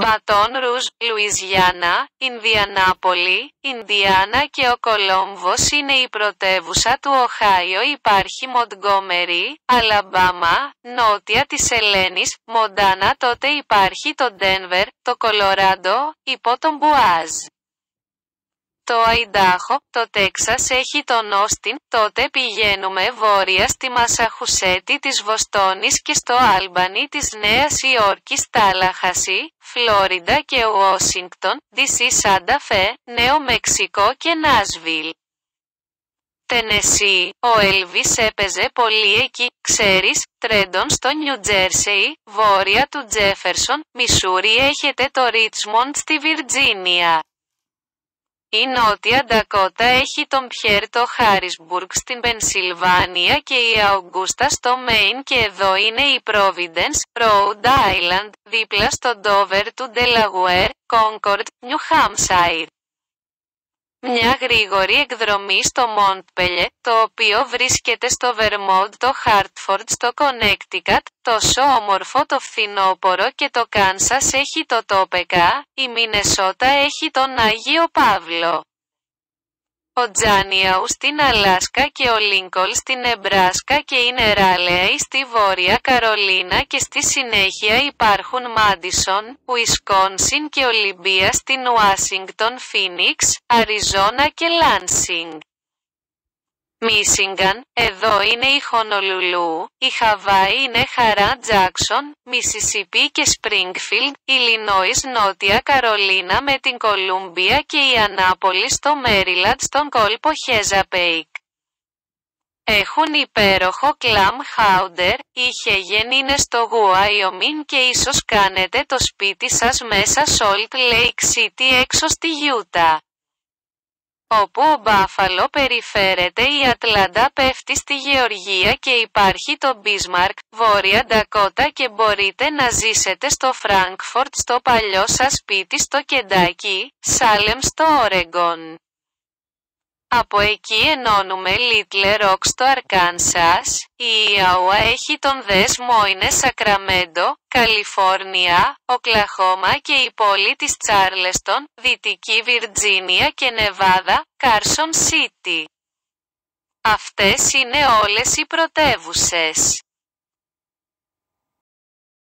Μπατόν Ρουζ, Λουιζιάννα, Ινδιανάπολη, Ινδιάνα και ο Κολόμβος είναι η πρωτεύουσα του Οχάιο υπάρχει Μοντγκόμερι, Αλαμπάμα, νότια της Ελένης, Μοντάνα τότε υπάρχει το Ντένβερ, το Κολοράντο, υπό τον Μπουάζ. Το Αϊντάχο, το Τέξας έχει τον Όστιν, τότε πηγαίνουμε βόρεια στη Μασαχουσέτη της Βοστόνης και στο Άλμπανι της Νέας Υόρκης Τάλαχαση, Φλόριντα και Ουόσιγκτον, DC Σάντα Φε, Νέο Μεξικό και Νάσβιλ. Τενεσί, ο Έλβις έπαιζε πολύ εκεί, ξέρεις, Τρέντον στο Νιου Τζέρσεϊ, βόρεια του Τζέφερσον, Μισούρι έχετε το Ρίτσμοντ στη Βιρτζίνια. Η Νότια Ντακότα έχει τον Πιέρ το Χάρισμπουργκ στην Πενσιλβάνια και η Αουγκούστα στο Μέιν και εδώ είναι η Providence, Rhode Island, δίπλα στο Ντόβερ του Delaware, Concord, New Hampshire. Μια γρήγορη εκδρομή στο Μόντπελιε, το οποίο βρίσκεται στο Βερμόντ το Χάρτφορντ στο Κονέκτικατ, τόσο όμορφο το φθινόπορο και το Κάνσας έχει το Τόπεκα, η Μινεσότα έχει τον Άγιο Παύλο ο Τζάνιαου στην Αλάσκα και ο Λίνκολν στην Εμπράσκα και η Ράλεϊ στη Βόρεια Καρολίνα και στη συνέχεια υπάρχουν Μάντισον, Ουισκόνσιν και Ολυμπία στην Ουάσιγκτον Φίνιξ, Αριζόνα και Λάνσινγκ. Μίσιγκαν, εδώ είναι η Χονολουλού, η Χαβάη είναι Χαρά Τζάξον, Μισισιπί και Σπρίγκφιλντ, Ιλινόης Νότια Καρολίνα με την Κολούμπια και η Ανάπολη στο Μέριλαντ στον κόλπο Χέζαπέικ. Έχουν υπέροχο κλαμ χάουντερ, η Χέγεν είναι στο Γουάιομιν και ίσως κάνετε το σπίτι σας μέσα Salt Lake City έξω στη Γιούτα όπου ο Μπάφαλο περιφέρεται η Ατλάντα πέφτει στη Γεωργία και υπάρχει το Μπίσμαρκ, Βόρεια Ντακότα και μπορείτε να ζήσετε στο Φράγκφορτ στο παλιό σας σπίτι στο Κεντάκι, Σάλεμ στο Όρεγκον. Από εκεί ενώνουμε Λιτλ Ροκ στο Αρκάνσας, η Άιοβα έχει τον Des Moines Σακραμέντο, Καλιφόρνια, Οκλαχώμα και η πόλη της Τσάρλεστον, Δυτική Βιρτζίνια και Νεβάδα, Κάρσον Σίτι. Αυτές είναι όλες οι πρωτεύουσες.